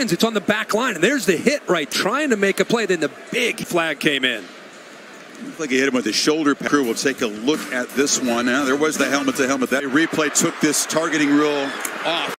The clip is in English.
It's on the back line. And there's the hit right, trying to make a play. Then the big flag came in. Looks like he hit him with his shoulder. Crew will take a look at this one. Now, there was the helmet to helmet. That replay took this targeting rule off.